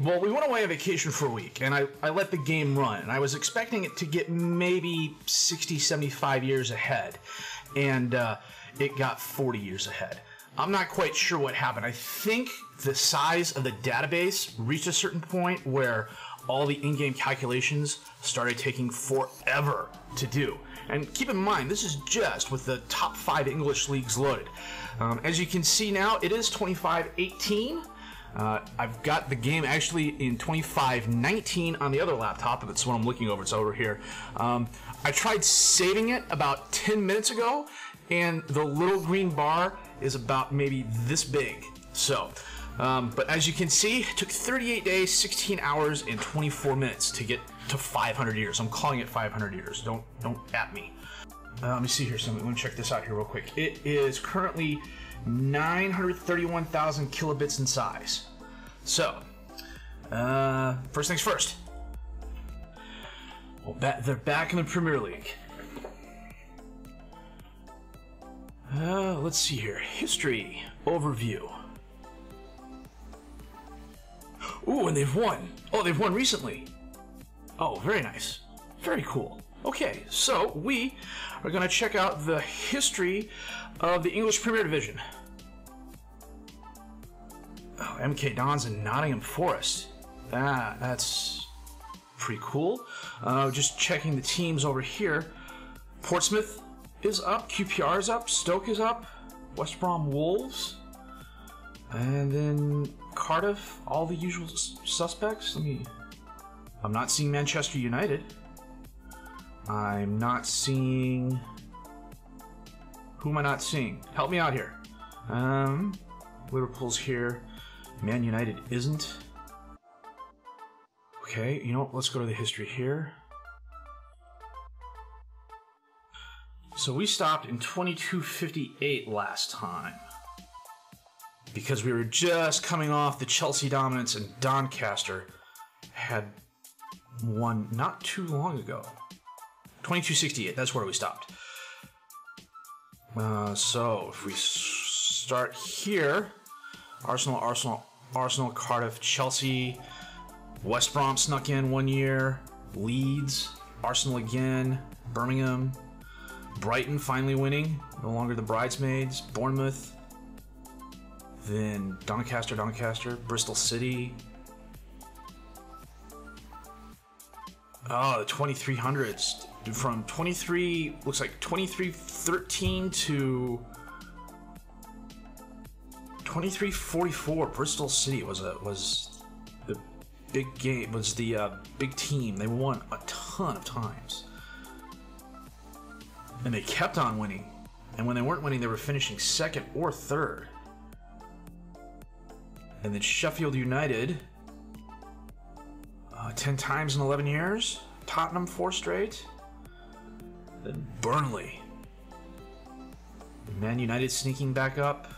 Well, we went away on vacation for a week, and I, I let the game run, and I was expecting it to get maybe 60, 75 years ahead, and uh, it got 40 years ahead. I'm not quite sure what happened. I think the size of the database reached a certain point where all the in game calculations started taking forever to do. And keep in mind, this is just with the top five English leagues loaded. Um, as you can see now, it is 2518. Uh, I've got the game actually in 2519 on the other laptop, and that's what I'm looking over. It's over here. Um, I tried saving it about 10 minutes ago, and the little green bar is about maybe this big. So, um, but as you can see, it took 38 days, 16 hours, and 24 minutes to get to 500 years. I'm calling it 500 years. Don't don't at me. Uh, let me see here. Somebody, let me check this out here real quick. It is currently 931,000 kilobits in size. So, uh, first things first. Well, ba- they're back in the Premier League. Uh, let's see here. History overview. Ooh, and they've won. Oh, they've won recently. Oh, very nice. Very cool. Okay, so we are going to check out the history of the English Premier Division. Oh, MK Dons and Nottingham Forest. Ah, that's pretty cool. Uh, just checking the teams over here. Portsmouth is up, QPR is up, Stoke is up, West Brom Wolves, and then Cardiff, all the usual suspects. Let me. I'm not seeing Manchester United. I'm not seeing. Who am I not seeing? Help me out here. Um, Liverpool's here. Man United isn't. Okay, you know what? Let's go to the history here. So we stopped in 2258 last time. Because we were just coming off the Chelsea dominance and Doncaster had won not too long ago. 2268, that's where we stopped. Uh, so if we start here, Arsenal, Arsenal, Arsenal, Cardiff, Chelsea, West Brom snuck in one year, Leeds, Arsenal again, Birmingham, Brighton finally winning, no longer the bridesmaids, Bournemouth, then Doncaster, Doncaster, Bristol City. Oh, the 2300s. From 23, looks like 2313 to 2344. Bristol City was a was the big game. Was the uh, big team. They won a ton of times, and they kept on winning. And when they weren't winning, they were finishing second or third. And then Sheffield United, uh, 10 times in 11 years. Tottenham, four straight. Then Burnley. Man United sneaking back up.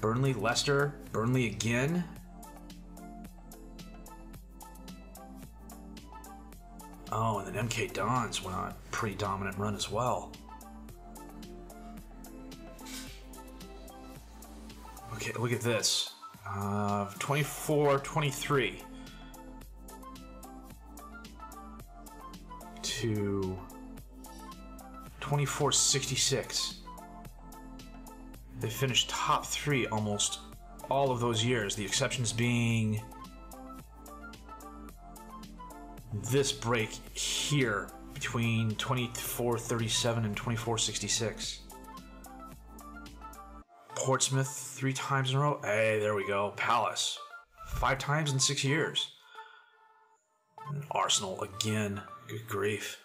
Burnley, Leicester. Burnley again. Oh, and then MK Dons went on a pretty dominant run as well. Okay, look at this. Uh, 24 23 to 24 66. They finished top three almost all of those years, the exceptions being this break here between 2437 and 2466. Portsmouth three times in a row. Hey, there we go. Palace five times in six years. And Arsenal again. Good grief.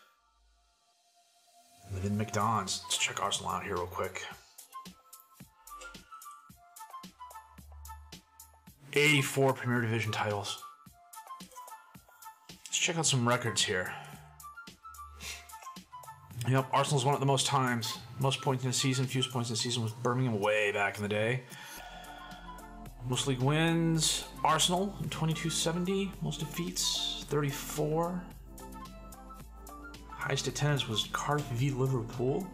And then MK Dons. Let's check Arsenal out here real quick. 84 Premier Division titles. Let's check out some records here. Yep, Arsenal's won it the most times. Most points in a season, fewest points in a season was Birmingham way back in the day. Most league wins, Arsenal in 2270. Most defeats, 34. Highest attendance was Cardiff v Liverpool.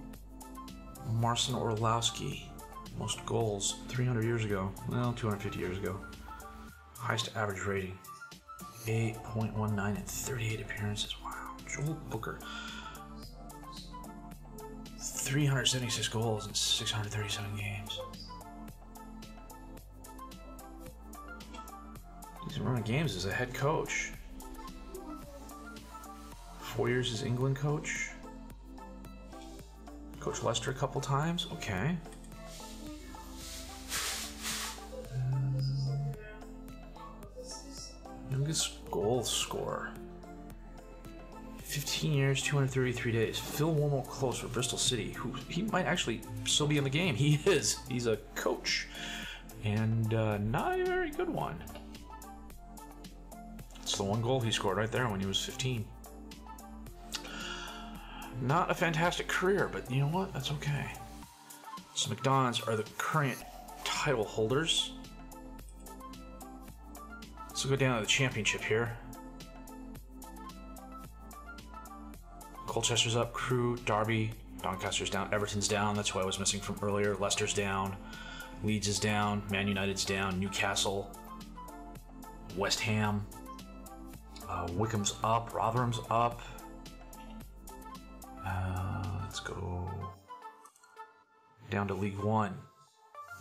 Marcin Orlowski. Most goals, 300 years ago. Well, 250 years ago. Highest average rating 8.19 in 38 appearances. Wow. Joel Booker 376 goals in 637 games. He's running games as a head coach. Four years as England coach. Coach Leicester a couple times. Okay. Youngest goal scorer. 15 years, 233 days. Phil Warmel close for Bristol City, who he might actually still be in the game. He is. He's a coach. And uh, not a very good one. It's the one goal he scored right there when he was 15. Not a fantastic career, but you know what? That's okay. So MK Dons are the current title holders. Let's go down to the championship here. Colchester's up, Crewe, Derby, Doncaster's down, Everton's down. That's who I was missing from earlier. Leicester's down, Leeds is down, Man United's down, Newcastle, West Ham, uh, Wycombe's up, Rotherham's up. Uh, let's go down to League One.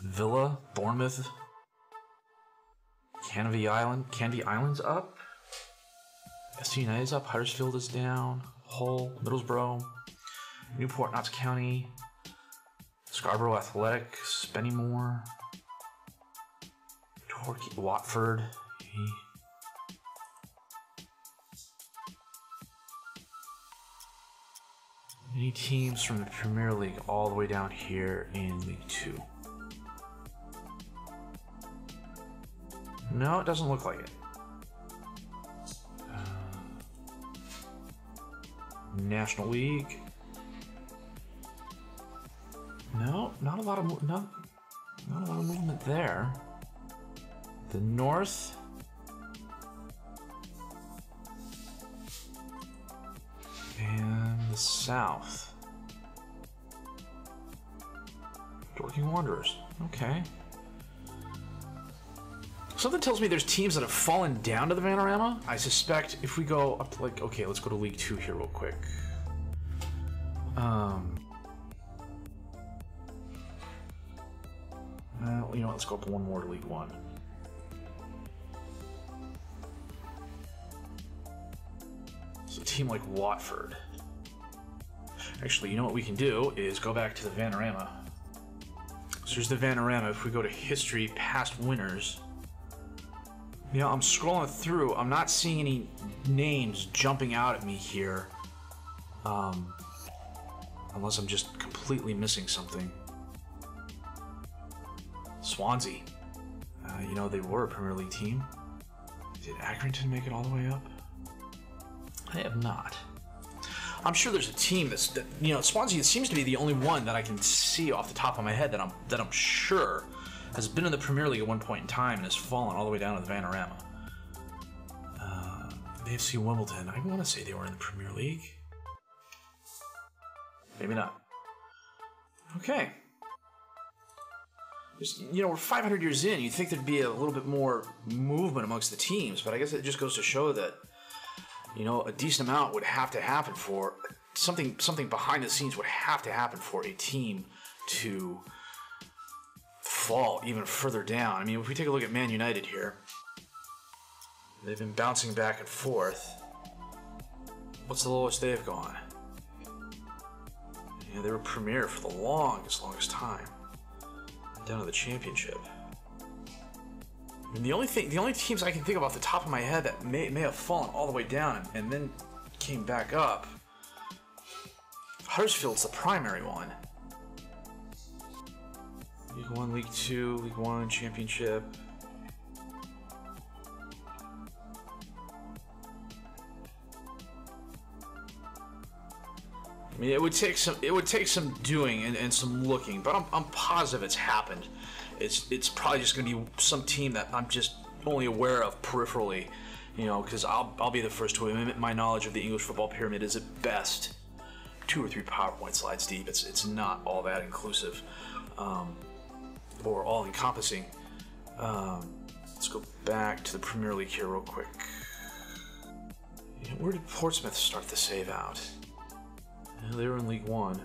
Villa, Bournemouth, Canvey Island, Canvey Island's up. SC United's up, Huddersfield is down. Hull, Middlesbrough, Newport, Notts County, Scarborough Athletic, Spennymoor, Torquay, Watford. Any teams from the Premier League all the way down here in League Two? No, it doesn't look like it. Uh, National League. No, not a lot of not, not a lot of movement there. The North. South. Dorking Wanderers. Okay. Something tells me there's teams that have fallen down to the Vanarama. I suspect if we go up to like, okay, let's go to League Two here real quick. Um, well, you know, let's go up one more to League One. So a team like Watford. Actually, you know what we can do is go back to the Vanarama. So here's the Vanarama. If we go to history, past winners. You know, I'm scrolling through. I'm not seeing any names jumping out at me here. Um, unless I'm just completely missing something. Swansea. Uh, you know, they were a Premier League team. Did Accrington make it all the way up? They have not. I'm sure there's a team that's that, you know Swansea seems to be the only one that I can see off the top of my head that I'm that I'm sure has been in the Premier League at one point in time and has fallen all the way down to the Vanarama. Uh, AFC Wimbledon, I want to say they were in the Premier League. Maybe not. Okay. Just, you know, we're 500 years in. You'd think there'd be a little bit more movement amongst the teams, but I guess it just goes to show that, you know, a decent amount would have to happen for something. Something behind the scenes would have to happen for a team to fall even further down. I mean, if we take a look at Man United here, they've been bouncing back and forth. What's the lowest they've gone? Yeah, they were premier for the longest, longest time. Down to the championship. And the only thing, the only teams I can think of off the top of my head that may, may have fallen all the way down and, then came back up. Huddersfield's the primary one. League One, League Two, League One, Championship. I mean, it would take some it would take some doing and, and some looking, but I'm, I'm positive it's happened. It's it's probably just going to be some team that I'm just only aware of peripherally, you know, because I'll I'll be the first to admit my knowledge of the English football pyramid is at best two or three PowerPoint slides deep. It's it's not all that inclusive, um, or all encompassing. Um, let's go back to the Premier League here real quick. Where did Portsmouth start the save out? they were in League One.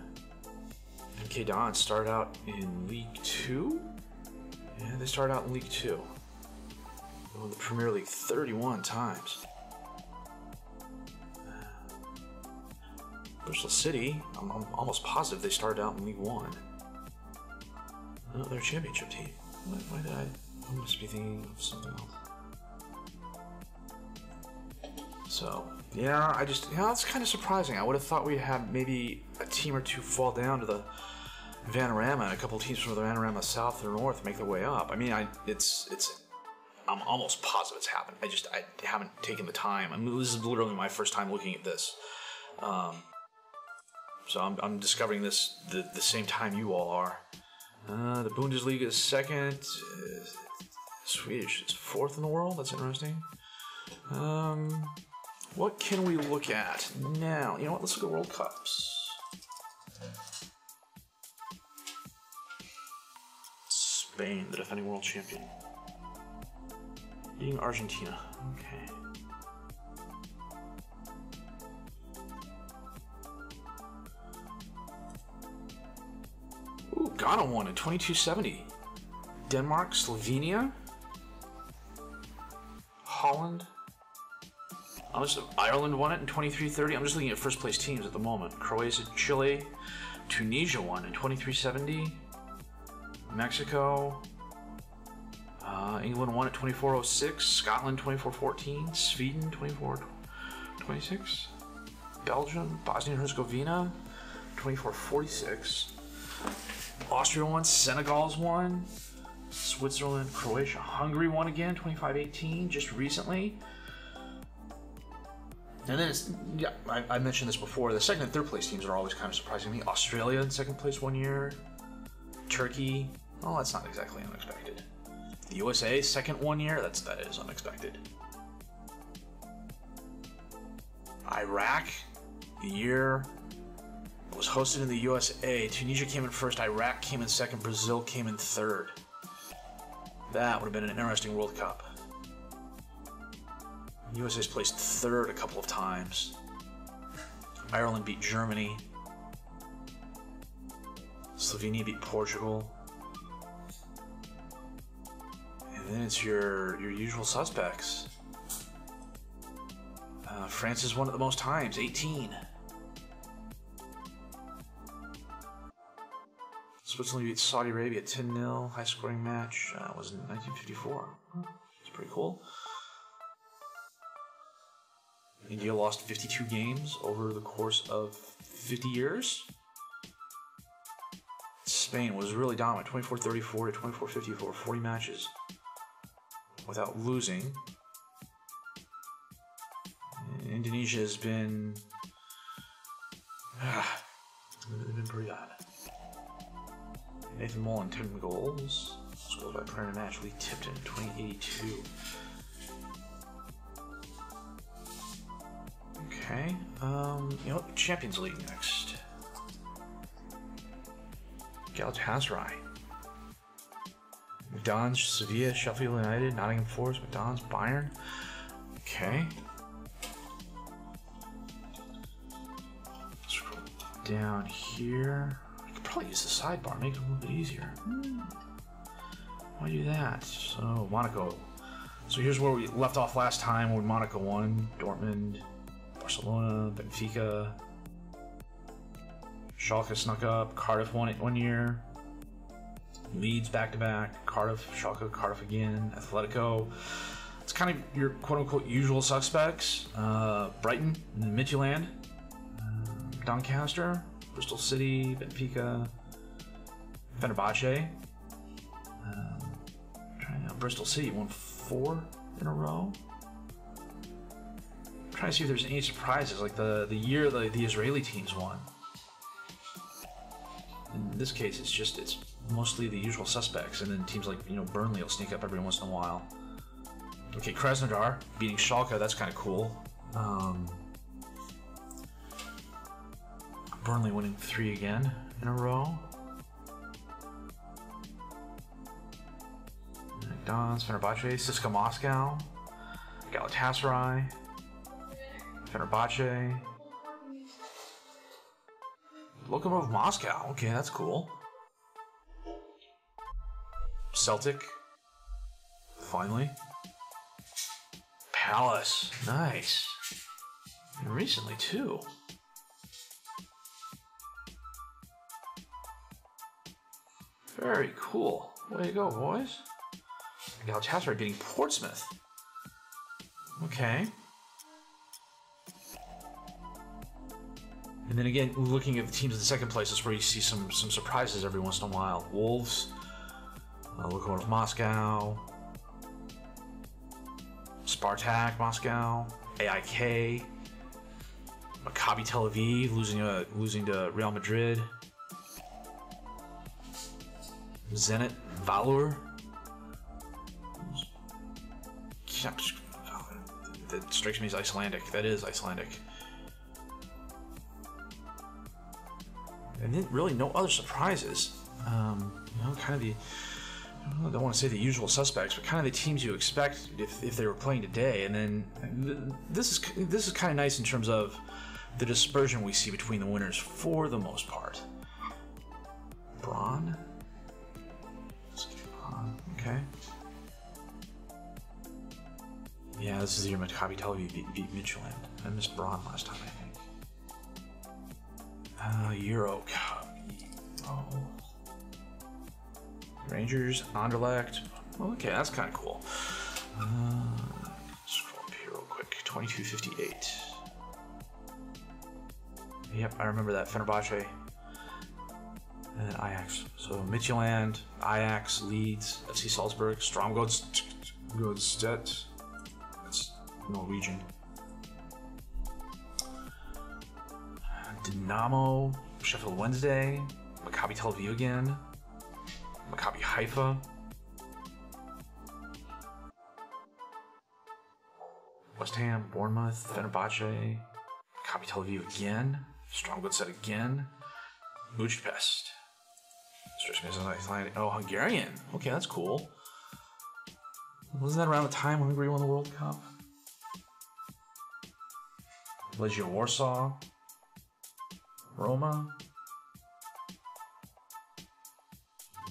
MK Don started out in League Two? They started out in League Two. Won the Premier League 31 times. Uh, Bristol City, I'm, I'm, almost positive they started out in League One. Oh, they're a championship team. Why, why did I? I must be thinking of something else. So, yeah, I just, yeah, it's kind of surprising. I would have thought we'd have maybe a team or two fall down to the Vanarama and a couple teams from the Vanarama South or North make their way up. I mean, I, it's, it's, I'm almost positive it's happened. I just, I haven't taken the time. I mean, this is literally my first time looking at this. Um, so I'm, I'm discovering this the, the same time you all are. Uh, the Bundesliga is second. Uh, Swedish is fourth in the world. That's interesting. Um, what can we look at now? You know what? Let's look at World Cups. Spain, the defending world champion. Beating Argentina. Okay. Ooh, Ghana won in 2270. Denmark, Slovenia, Holland. I'm just, Ireland won it in 2330. I'm just looking at first place teams at the moment. Croatia, Chile, Tunisia won in 2370. Mexico, uh, England won at 2406. Scotland 2414. Sweden 2426. Belgium, Bosnia and Herzegovina 2446. Austria won, Senegal's won, Switzerland, Croatia, Hungary won again, 25-18, just recently. And then it's, yeah, I, I, mentioned this before, the second and third place teams are always kind of surprising me. Australia in second place one year, Turkey, well, that's not exactly unexpected. The USA second one year, that's, that is unexpected. Iraq, the year was hosted in the USA. Tunisia came in first, Iraq came in second, Brazil came in third. That would have been an interesting World Cup. USA's placed third a couple of times. Ireland beat Germany. Slovenia beat Portugal. And then it's your your usual suspects. Uh, France has won it the most times, 18. Switzerland beat Saudi Arabia 10 0. High scoring match uh, was in 1954. It's pretty cool. India lost 52 games over the course of 50 years. Spain was really dominant 24 34 to 24 54, 40 matches without losing. Indonesia has been. Uh, been pretty bad. Nathan Mullen, 10 goals. Scored by Brandon Nash. Lee Tipton, 2082. Okay. Um, you know, Champions League next. Galatasaray. MK Dons, Sevilla, Sheffield United, Nottingham Forest, MK Dons, Bayern. Okay. Scroll down here I could probably use the sidebar, make it a little bit easier. Hmm. Why do that? So, Monaco. So here's where we left off last time when Monaco won. Dortmund, Barcelona, Benfica. Schalke snuck up. Cardiff won it one year. Leeds back to back. Cardiff, Schalke, Cardiff again. Atletico. It's kind of your quote unquote usual suspects. Uh, Brighton, Midtjylland, uh, Doncaster, Bristol City, Benfica, Fenerbahce. Um, trying out Bristol City won four in a row. Trying to see if there's any surprises, like the the year the, the Israeli teams won. In this case, it's just it's mostly the usual suspects, and then teams like you know Burnley will sneak up every once in a while. Okay, Krasnodar beating Schalke, that's kind of cool. Um, Burnley winning three again in a row. Dons, Fenerbahce, CSKA Moscow, Galatasaray, Fenerbahce, Lokomotiv Moscow. Okay, that's cool. Celtic. Finally. Palace. Nice. And recently, too. Very cool. Way to go, boys. Galatasaray getting Portsmouth. Okay. And then again, looking at the teams in the second place is where you see some some surprises every once in a while. Wolves, uh, Lokomotiv Moscow, Spartak Moscow, AIK, Maccabi Tel Aviv losing uh, losing to Real Madrid, Zenit Valur. That strikes me as Icelandic. That is Icelandic. And really no other surprises. Um, you know, kind of the I don't want to say the usual suspects, but kind of the teams you expect if, if they were playing today. And then this is this is kind of nice in terms of the dispersion we see between the winners for the most part. Braun. Okay. Yeah, this is the year Maccabi Tel Aviv beat, beat. I missed Braun last time, I think. Uh, Euro. Rangers, Anderlecht. okay, that's kind of cool. Uh, scroll up here real quick. 2258. Yep, I remember that. Fenerbahce. And then Ajax. So Midtjylland, Ajax, Leeds, FC Salzburg, Strømsgodset. That's Norwegian. Dynamo, Sheffield Wednesday, Maccabi Tel Aviv again, Maccabi Haifa. West Ham, Bournemouth, Fenerbahce, Maccabi Tel Aviv again, Strømsgodset again, Budapest. Oh, Hungarian. Okay, that's cool. Wasn't that around the time Hungary won the World Cup? Legia Warsaw, Roma,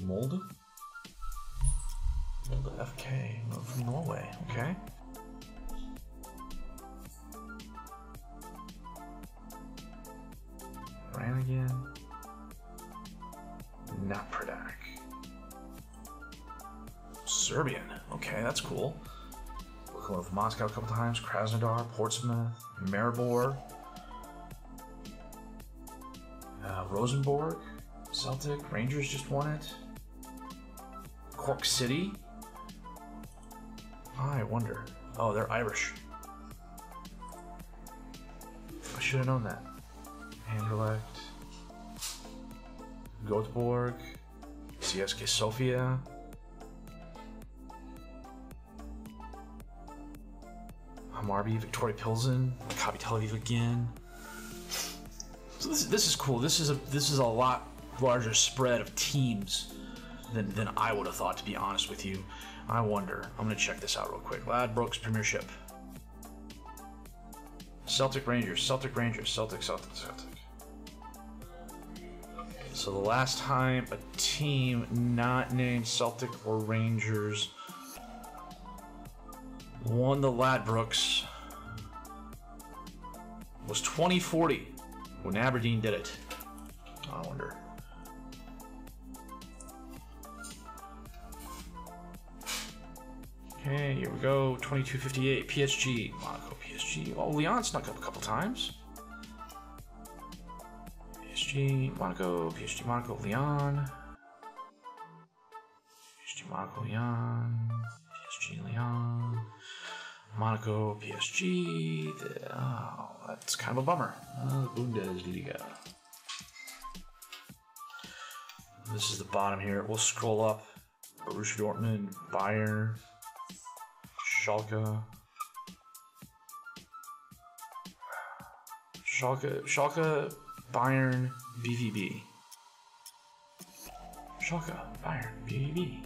Molde, FK from Norway. Okay. Brannigan, Napredak, Serbian. Okay, that's cool. Lokomotiv Moscow a couple times, Krasnodar, Portsmouth, Maribor. Uh, Rosenborg, Celtic, Rangers just won it. Cork City. Ah, I wonder. Oh, they're Irish. I should have known that. Anderlecht. Göteborg. CSK Sofia. Hammarby, Victoria Pilsen, Maccabi Tel Aviv again. So this, this is cool. This is a this is a lot larger spread of teams than, than I would have thought. To be honest with you, I wonder. I'm gonna check this out real quick. Ladbrokes Premiership. Celtic Rangers, Celtic Rangers, Celtic, Celtic, Celtic. So the last time a team not named Celtic or Rangers won the Ladbrokes was 2040 when Aberdeen did it. I wonder. Okay, here we go. 2258 PSG. Monaco PSG. Oh, Lyon snuck up a couple times. PSG, Monaco, PSG, Monaco, Lyon. PSG, Monaco, Lyon. PSG, Lyon. Monaco, PSG. Oh, that's kind of a bummer. Uh, Bundesliga. This is the bottom here. We'll scroll up. Borussia Dortmund, Bayern, Schalke. Schalke, Schalke, Bayern, BVB. Schalke, Bayern, BVB.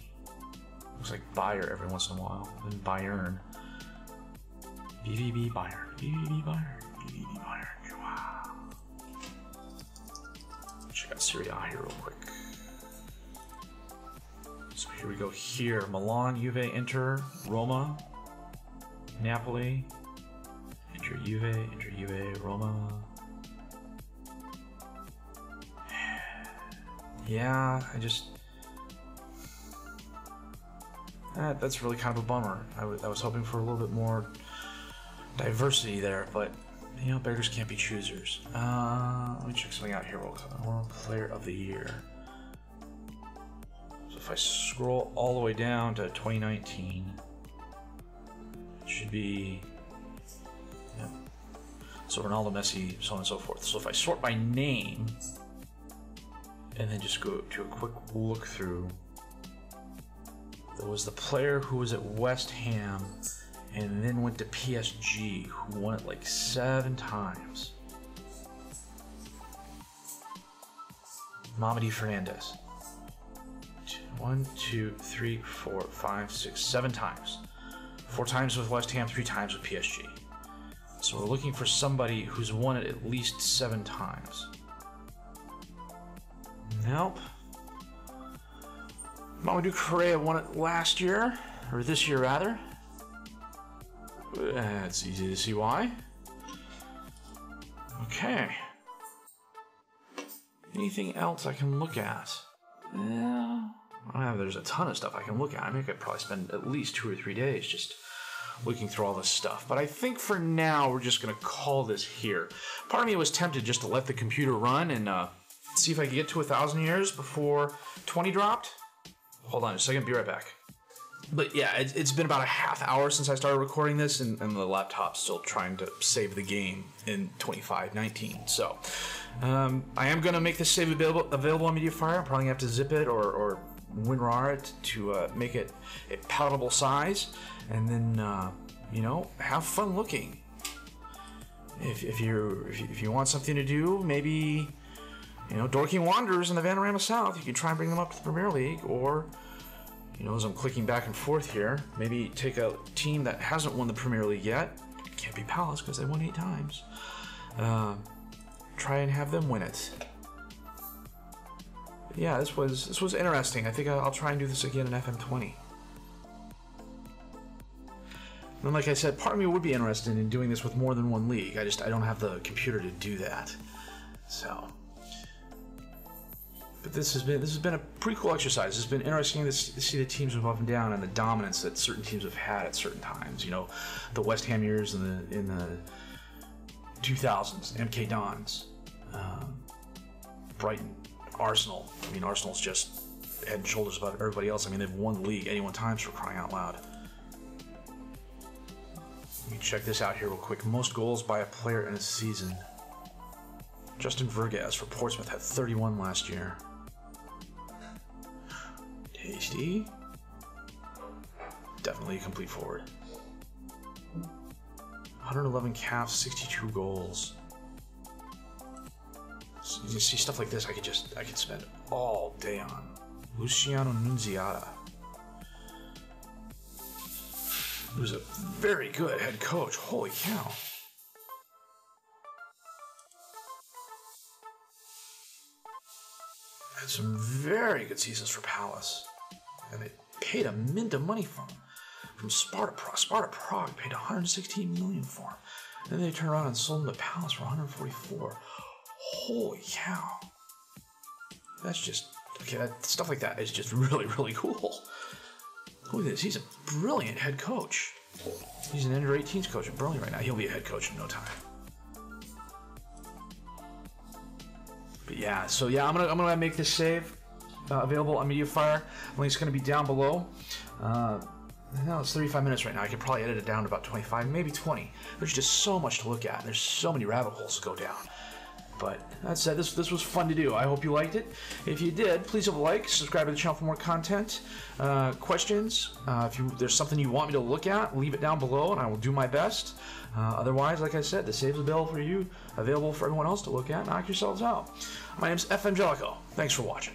Looks like Bayer every once in a while. Then Bayern. BVB Bayern. BVB Bayern. BVB Bayern. Wow. Check out Serie A here real quick. So here we go here. Milan, Juve, Inter, Roma, Napoli, Inter Juve, Inter Juve, Roma. Yeah, I just. That, that's really kind of a bummer. I was, hoping for a little bit more diversity there, but you know, beggars can't be choosers. Uh, let me check something out here real quick. World Player of the Year. So if I scroll all the way down to 2019, it should be. So Ronaldo, Messi, so on and so forth. So if I sort by name, and then just go to a quick look through, there was the player who was at West Ham and then went to PSG, who won it like seven times. Mamadi Fernandez. One, two, three, four, five, six, seven times. Four times with West Ham, three times with PSG. So we're looking for somebody who's won it at least seven times. Nope. Mamadou Correa won it last year, or this year rather. It's easy to see why. Okay. Anything else I can look at? Yeah. Have, there's a ton of stuff I can look at. I mean, I could probably spend at least two or three days just looking through all this stuff. But I think for now, we're just going to call this here. Part of me was tempted just to let the computer run and uh, see if I could get to a thousand years before 20 dropped. Hold on a second, be right back. But yeah, it, it's been about a half hour since I started recording this, and, and the laptop's still trying to save the game in 2519. So um, I am going to make this save available, available on MediaFire. I'm probably going to have to zip it or, or WinRAR it to uh, make it a palatable size, and then, uh, you know, have fun looking. If, if, you if, you, want something to do, maybe, you know, Dorking Wanderers in the Vanarama South, you can try and bring them up to the Premier League, or you know, as I'm clicking back and forth here, maybe take a team that hasn't won the Premier League yet. Can't be Palace because they won eight times. Uh, try and have them win it. Yeah, this was this was interesting. I think I'll try and do this again in FM20. And like I said, part of me would be interested in doing this with more than one league. I just I don't have the computer to do that. So. But this has been this has been a pretty cool exercise. It's been interesting to see the teams move up and down and the dominance that certain teams have had at certain times. You know, the West Ham years in the in the 2000s, MK Dons, um, Brighton, Arsenal. I mean, Arsenal's just head and shoulders above everybody else. I mean, they've won the league 81 times for crying out loud. Let me check this out here real quick. Most goals by a player in a season. Justin Vergas for Portsmouth had 31 last year. Tasty. Definitely a complete forward. 111 caps, 62 goals. You see stuff like this, I could just I could spend all day on. Luciano Nunziata. Who's a very good head coach. Holy cow. Had some very good seasons for Palace and they paid a mint of money for him. From Sparta Prague. Sparta Prague paid 116 million for him. Then they turned around and sold him to Palace for 144. Holy cow. That's just okay, that, stuff like that is just really, really cool. Look at this, he's a brilliant head coach. He's an under 18s coach at Burnley right now. He'll be a head coach in no time. But yeah, so yeah, I'm gonna I'm gonna make this save uh, available on MediaFire. Link's to be down below. Uh, no, it's 35 minutes right now. I could probably edit it down to about 25, maybe 20. There's just so much to look at. There's so many rabbit holes to go down. But that said, this this was fun to do. I hope you liked it. If you did, please leave a like, subscribe to the channel for more content. Uh, questions, uh, if you, there's something you want me to look at, leave it down below, and I will do my best. Uh, otherwise, like I said, the save's available for you, available for everyone else to look at. Knock yourselves out. My name's FM Jellico. Thanks for watching.